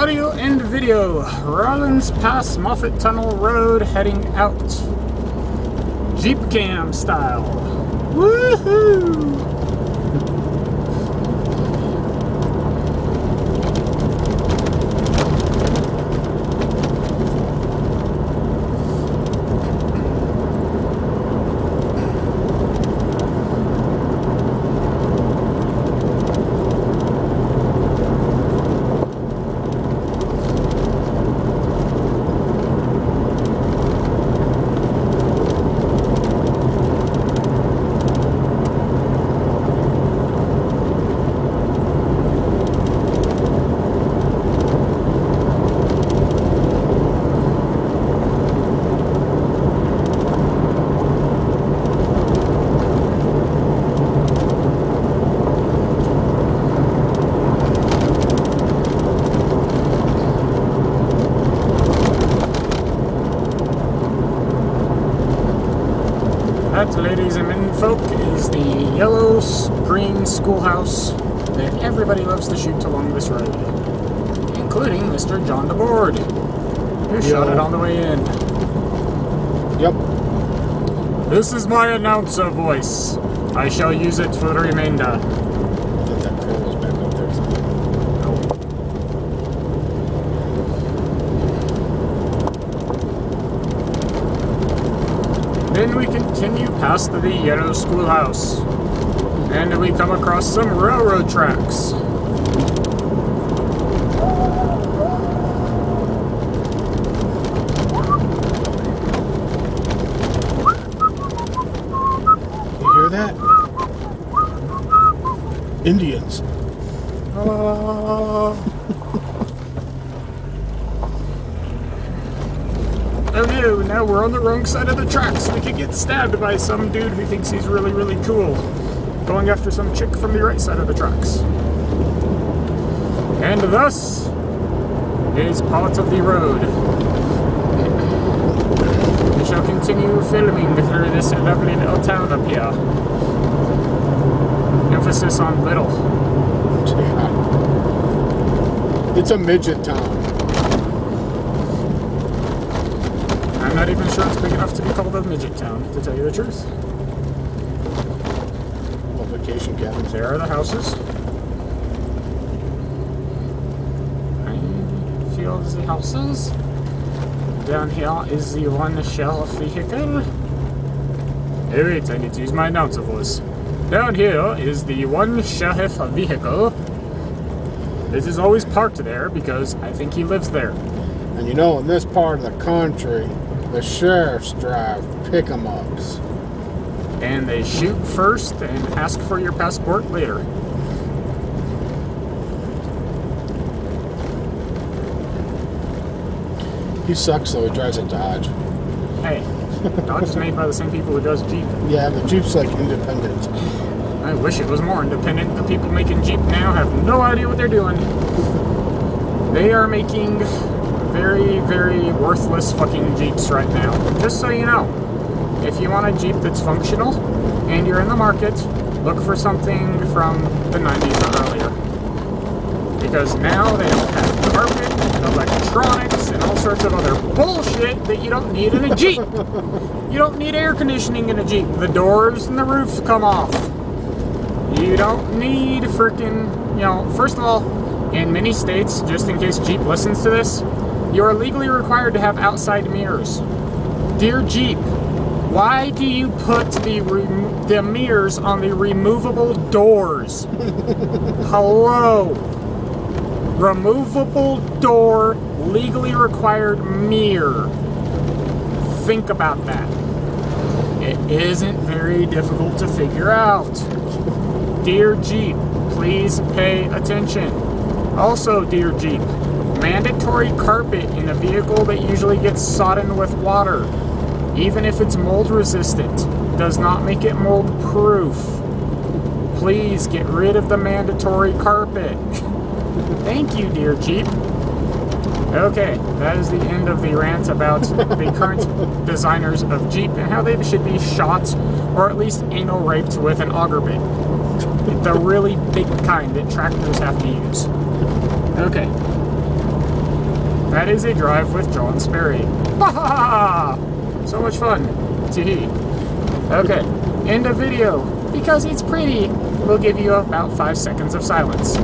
audio and video. Rollins Pass Moffat Tunnel Road heading out. Jeep cam style. Woohoo! That, ladies and men folk, is the yellow green schoolhouse that everybody loves to shoot along this road, including Mr. John DeBoard, who shot it on the way in. Yep. This is my announcer voice. I shall use it for the remainder. I think that trail was back up there. somewhere. Then we continue past the yellow schoolhouse, and we come across some railroad tracks. You hear that? Indians. Oh Oh, no, now we're on the wrong side of the tracks. We could get stabbed by some dude who thinks he's really, really cool. Going after some chick from the right side of the tracks. And thus is part of the road. We shall continue filming through this lovely little town up here. Emphasis on little. It's a midget town. Not even sure it's big enough to be called a midget town, to tell you the truth. Well, vacation cabins. There are the houses. I feel the houses. Down here is the one sheriff vehicle. Hey, wait, I need to use my announcer voice. Down here is the one sheriff vehicle. This is always parked there because I think he lives there. And you know, in this part of the country, the sheriffs drive pick 'em ups. And they shoot first and ask for your passport later. He sucks though. He drives a Dodge. Hey, Dodge is made by the same people who does Jeep. Yeah, the Jeep's like independent. I wish it was more independent. The people making Jeep now have no idea what they're doing. They are making very, very worthless fucking Jeeps right now. Just so you know, if you want a Jeep that's functional and you're in the market, look for something from the 90s or earlier. Because now they don't have carpet, and electronics, and all sorts of other bullshit that you don't need in a Jeep. You don't need air conditioning in a Jeep. The doors and the roof come off. You don't need freaking, you know, first of all, in many states, just in case Jeep listens to this, you are legally required to have outside mirrors. Dear Jeep, why do you put the the mirrors on the removable doors? Hello. Removable door, legally required mirror. Think about that. It isn't very difficult to figure out. Dear Jeep, please pay attention. Also, dear Jeep, mandatory carpet in a vehicle that usually gets sodden with water, even if it's mold resistant, does not make it mold proof. Please get rid of the mandatory carpet. Thank you, dear Jeep. Okay, that is the end of the rant about the current designers of Jeep and how they should be shot or at least anal raped with an auger bit. The really big kind that tractors have to use. Okay. That is a drive with John Sperry. So much fun. Tee Okay, end of video. Because it's pretty, we'll give you about five seconds of silence.